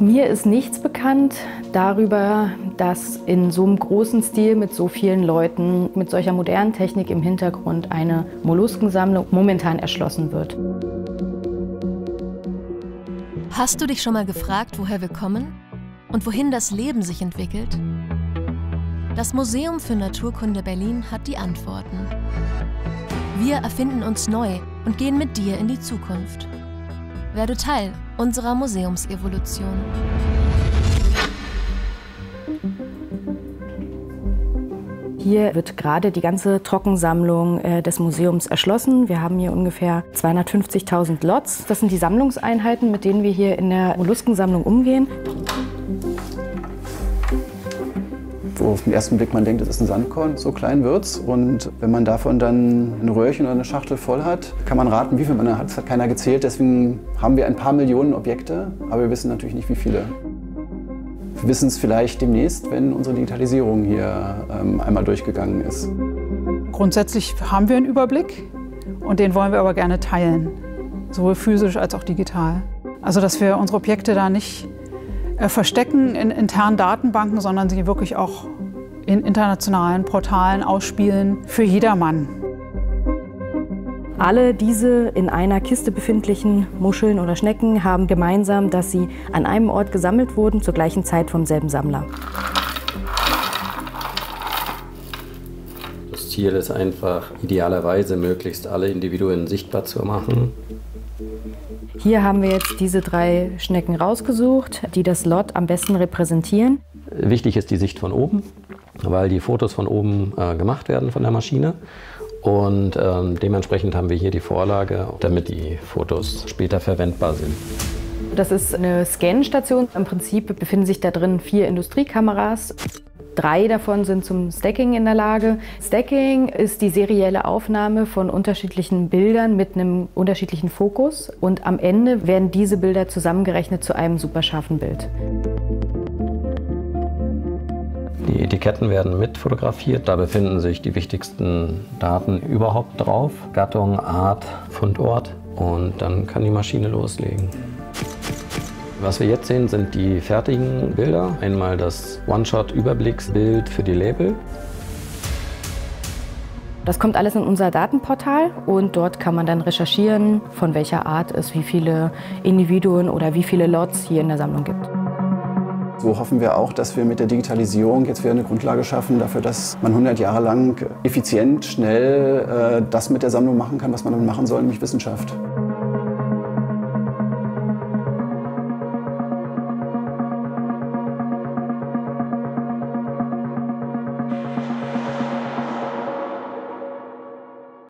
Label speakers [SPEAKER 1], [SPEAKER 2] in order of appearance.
[SPEAKER 1] Mir ist nichts bekannt darüber, dass in so einem großen Stil mit so vielen Leuten, mit solcher modernen Technik im Hintergrund eine Molluskensammlung momentan erschlossen wird.
[SPEAKER 2] Hast du dich schon mal gefragt, woher wir kommen und wohin das Leben sich entwickelt? Das Museum für Naturkunde Berlin hat die Antworten. Wir erfinden uns neu und gehen mit dir in die Zukunft. Werde Teil unserer Museumsevolution.
[SPEAKER 1] Hier wird gerade die ganze Trockensammlung äh, des Museums erschlossen. Wir haben hier ungefähr 250.000 Lots. Das sind die Sammlungseinheiten, mit denen wir hier in der Molluskensammlung umgehen.
[SPEAKER 3] Wo auf den ersten Blick man denkt, das ist ein Sandkorn, so klein wird's. Und wenn man davon dann ein Röhrchen oder eine Schachtel voll hat, kann man raten, wie viel man hat. Das hat keiner gezählt. Deswegen haben wir ein paar Millionen Objekte, aber wir wissen natürlich nicht, wie viele. Wir wissen es vielleicht demnächst, wenn unsere Digitalisierung hier ähm, einmal durchgegangen ist.
[SPEAKER 4] Grundsätzlich haben wir einen Überblick und den wollen wir aber gerne teilen, sowohl physisch als auch digital. Also dass wir unsere Objekte da nicht verstecken in internen Datenbanken, sondern sie wirklich auch in internationalen Portalen ausspielen für jedermann.
[SPEAKER 1] Alle diese in einer Kiste befindlichen Muscheln oder Schnecken haben gemeinsam, dass sie an einem Ort gesammelt wurden, zur gleichen Zeit vom selben Sammler.
[SPEAKER 5] Das Ziel ist einfach, idealerweise möglichst alle Individuen sichtbar zu machen.
[SPEAKER 1] Hier haben wir jetzt diese drei Schnecken rausgesucht, die das Lot am besten repräsentieren.
[SPEAKER 5] Wichtig ist die Sicht von oben, weil die Fotos von oben äh, gemacht werden von der Maschine. Und ähm, dementsprechend haben wir hier die Vorlage, damit die Fotos später verwendbar sind.
[SPEAKER 1] Das ist eine Scanstation. Im Prinzip befinden sich da drin vier Industriekameras. Drei davon sind zum Stacking in der Lage. Stacking ist die serielle Aufnahme von unterschiedlichen Bildern mit einem unterschiedlichen Fokus. Und am Ende werden diese Bilder zusammengerechnet zu einem superscharfen Bild.
[SPEAKER 5] Die Etiketten werden mit fotografiert. Da befinden sich die wichtigsten Daten überhaupt drauf. Gattung, Art, Fundort. Und dann kann die Maschine loslegen. Was wir jetzt sehen, sind die fertigen Bilder. Einmal das One-Shot-Überblicksbild für die Label.
[SPEAKER 1] Das kommt alles in unser Datenportal und dort kann man dann recherchieren, von welcher Art es wie viele Individuen oder wie viele Lots hier in der Sammlung gibt.
[SPEAKER 3] So hoffen wir auch, dass wir mit der Digitalisierung jetzt wieder eine Grundlage schaffen dafür, dass man 100 Jahre lang effizient, schnell äh, das mit der Sammlung machen kann, was man damit machen soll, nämlich Wissenschaft.